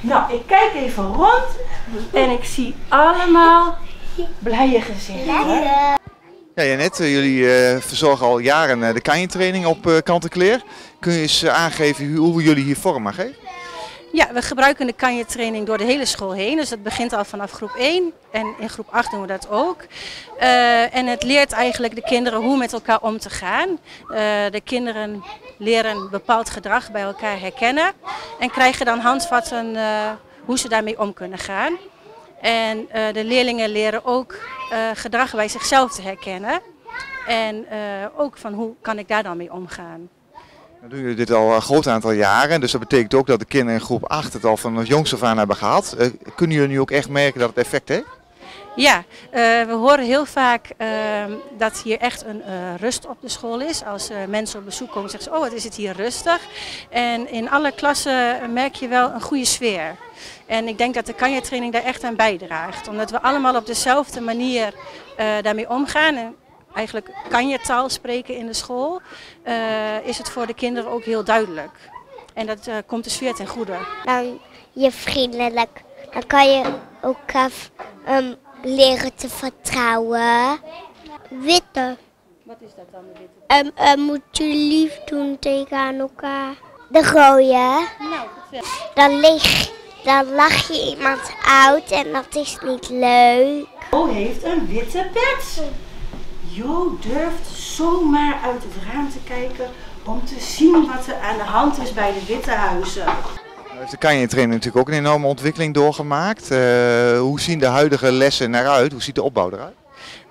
Nou, ik kijk even rond en ik zie allemaal blije gezichten. Ja, Janet, eh, jullie eh, verzorgen al jaren eh, de kanjentraining op uh, Kantenkleer. Kun je eens aangeven hoe, jullie hier vorm aan? Ja, we gebruiken de kanjetraining door de hele school heen. Dus dat begint al vanaf groep 1 en in groep 8 doen we dat ook. Uh, en het leert eigenlijk de kinderen hoe met elkaar om te gaan. Uh, de kinderen leren bepaald gedrag bij elkaar herkennen en krijgen dan handvatten uh, hoe ze daarmee om kunnen gaan. En de leerlingen leren ook gedrag bij zichzelf te herkennen. En ook van hoe kan ik daar dan mee omgaan. Dan doen jullie dit al een groot aantal jaren, dus dat betekent ook dat de kinderen in groep 8 het al van jongs af aan hebben gehad. Uh, kunnen jullie nu ook echt merken dat het effect heeft? Ja, uh, we horen heel vaak uh, dat hier echt een rust op de school is. Als mensen op bezoek komen zeggen ze, oh wat is het hier rustig. En in alle klassen merk je wel een goede sfeer. En ik denk dat de kanjertraining daar echt aan bijdraagt. Omdat we allemaal op dezelfde manier daarmee omgaan. En eigenlijk kan je taal spreken in de school, uh, is het voor de kinderen ook heel duidelijk. En dat uh, komt de sfeer ten goede. Dan je vriendelijk. Dan kan je ook um, leren te vertrouwen. Witte. Wat is dat dan, de witte? Um, um, moet je lief doen tegen elkaar. De rode. Nou, dan, lig, dan lach je iemand uit en dat is niet leuk. Oh, heeft een witte pet. Jo durft zomaar uit het raam te kijken om te zien wat er aan de hand is bij de Witte Huizen. Nou heeft de kanjentraining natuurlijk ook een enorme ontwikkeling doorgemaakt. Uh, hoe zien de huidige lessen eruit? Hoe ziet de opbouw eruit?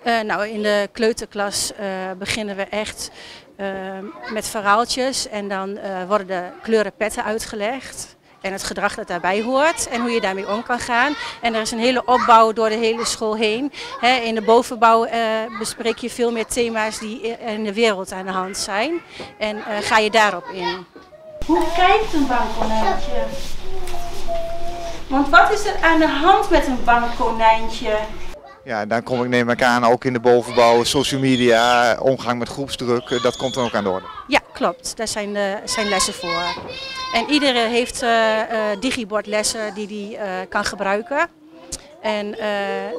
Uh, nou, in de kleuterklas uh, beginnen we echt met verhaaltjes en dan worden de kleuren petten uitgelegd en het gedrag dat daarbij hoort en hoe je daarmee om kan gaan. En er is een hele opbouw door de hele school heen. in de bovenbouw uh, bespreek je veel meer thema's die in de wereld aan de hand zijn en uh, ga je daarop in. Hoe kijkt een bankkonijntje? Want wat is er aan de hand met een bankkonijntje? Ja, dan kom ik neem ik aan ook in de bovenbouw, social media, omgang met groepsdruk, dat komt dan ook aan de orde. Ja, klopt. Daar zijn, uh, zijn lessen voor. En iedereen heeft uh, uh, digibordlessen die hij uh, kan gebruiken. En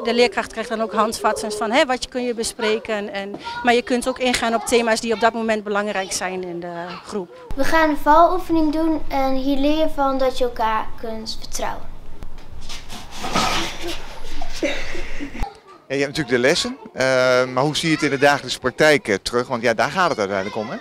de leerkracht krijgt dan ook handvatten van hè, wat je kun je bespreken. En, maar je kunt ook ingaan op thema's die op dat moment belangrijk zijn in de groep. We gaan een valoefening doen en hier leer je van dat je elkaar kunt vertrouwen. Je hebt natuurlijk de lessen, maar hoe zie je het in de dagelijkse praktijk terug? Want ja, daar gaat het uiteindelijk om hè?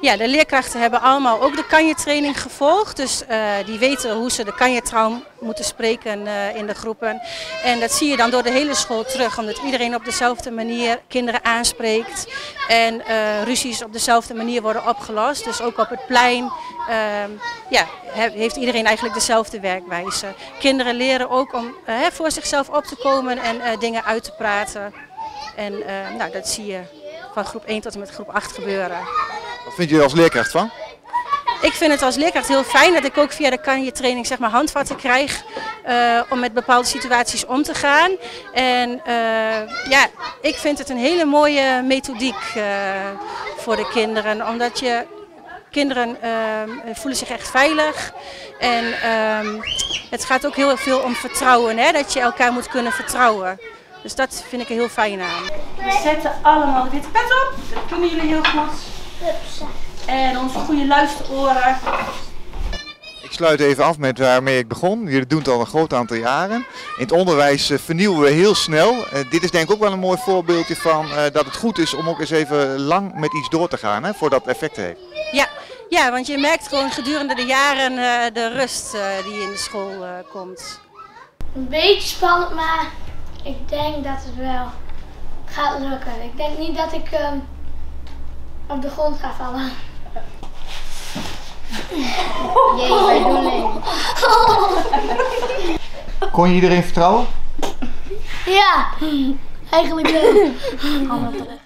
Ja, de leerkrachten hebben allemaal ook de kanjetraining gevolgd. Dus uh, die weten hoe ze de kanjetrouw moeten spreken uh, in de groepen. En dat zie je dan door de hele school terug. Omdat iedereen op dezelfde manier kinderen aanspreekt. En uh, ruzies op dezelfde manier worden opgelost. Dus ook op het plein ja, heeft iedereen eigenlijk dezelfde werkwijze. Kinderen leren ook om voor zichzelf op te komen en dingen uit te praten. En nou, dat zie je van groep 1 tot en met groep 8 gebeuren. Vind je er als leerkracht van? Ik vind het als leerkracht heel fijn dat ik ook via de kanje training zeg maar, handvatten krijg uh, om met bepaalde situaties om te gaan. En uh, ja, ik vind het een hele mooie methodiek uh, voor de kinderen. Omdat je kinderen voelen zich echt veilig. En um, het gaat ook heel veel om vertrouwen. Hè? Dat je elkaar moet kunnen vertrouwen. Dus dat vind ik er heel fijn aan. We zetten allemaal de witte pet op. Dat kunnen jullie heel goed. En onze goede luisteroren. Ik sluit even af met waarmee ik begon. Jullie doen het al een groot aantal jaren. In het onderwijs uh, vernieuwen we heel snel. Uh, dit is denk ik ook wel een mooi voorbeeldje van uh, dat het goed is om ook eens even lang met iets door te gaan, hè, voordat het effect heeft. Ja, ja, want je merkt gewoon gedurende de jaren de rust die in de school komt. Een beetje spannend, maar ik denk dat het wel gaat lukken. Ik denk niet dat ik um, op de grond ga vallen. Jee, bedoeling. Kon je iedereen vertrouwen? Ja, eigenlijk wel.